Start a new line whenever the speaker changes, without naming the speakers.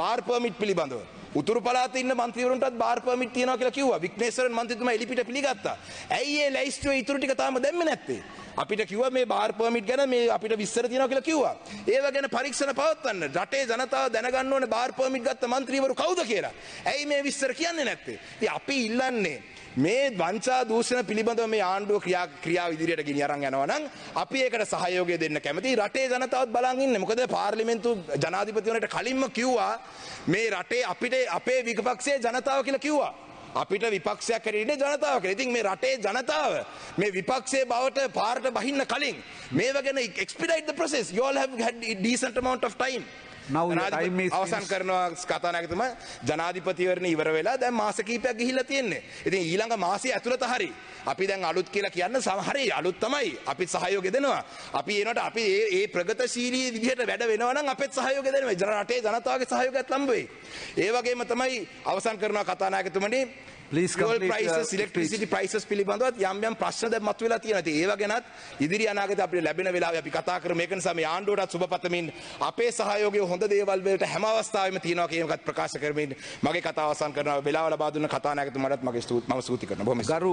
Bar permit පිළිබඳව. උතුරු පළාතේ ඉන්න මන්ත්‍රීවරුන්ටත් බාර් පර්මිට් තියනවා කියලා කිව්වා. වික්නේශ්වරන් මන්ත්‍රීතුමා එලිපිට පිළිගත්තා. ඇයි ඒ ලැයිස්තුවේ ඉතුරු ටික තාම දැම්මේ නැත්තේ? අපිට කිව්වා මේ බාර් පර්මිට් ගැන මේ අපිට විස්තර තියෙනවා කියලා කිව්වා. ඒව ගැන පරීක්ෂණ පවත්වන්න රටේ ජනතාව දැනගන්න ඕනේ බාර් පර්මිට් ගත්ත මන්ත්‍රීවරු කවුද කියලා. ඇයි මේ විස්තර කියන්නේ නැත්තේ? ඉතින් අපි ඉල්ලන්නේ මේ වංචා දූෂණ පිළිබඳව මේ ආණ්ඩුව ක්‍රියා ක්‍රියාව ඉදිරියට ගෙනි අරන් යනවා නම් අපි ඒකට සහයෝගය දෙන්න කැමතියි රටේ ජනතාවත් බලන් ඉන්නේ මොකද පාර්ලිමේන්තු ජනාධිපතිවරට කලින්ම කිව්වා මේ රටේ අපිට අපේ විපක්ෂයේ ජනතාව කියලා කිව්වා අපිට විපක්ෂයක් හැටියට ජනතාව කියලා. ඉතින් මේ රටේ ජනතාව මේ විපක්ෂයේ බවට පාරට බහින්න කලින් මේව ගැන expedite the process. You all have had decent amount of time. අවසන්. කරනවා කතානායකතුමා ජනාධිපතිවරණ ඉවර වෙලා දැන් මාස කීපයක් ගිහිල්ලා තියෙන්නේ. ඉතින් ඊළඟ මාසයේ ඇතුළත හරි අපි දැන් අලුත් කියලා කියන්න සම හරි අලුත් තමයි. අපි සහයෝගය දෙනවා. අපි එනකොට අපි ඒ ප්‍රගතශීලී විදිහට වැඩ වෙනවා නම් අපෙත් සහයෝගය දෙනවා. ජන රටේ ජනතාවගේ සහයෝගයත් ලම්බ වෙයි. ඒ වගේම තමයි අවසන් කරනවා කතානායකතුමනි electricity prices පිළිබඳවත් යම් යම් ප්‍රශ්න දැන් මතුවලා තියෙනවා. ඉතින් ඒව ගැනත් ඉදිරි අනාගතේ අපිට ලැබෙන වෙලාවේ අපි කතා කරමු. ඒක නිසා මේ ආණ්ඩුවටත් සුබ පතමින් අපේ සහයෝගය හොඳ දේවල් වලට හැම අවස්ථාවෙම තියෙනවා කියන එකත් ප්‍රකාශ කරමින් මගේ කතාව අවසන් කරනවා. වෙලාව ලබා දුන්න කතානායකතුමාටත් මගේ ස්තුති මම ස්තුති කරනවා. බොහොම ස්තුතියි.
ගරු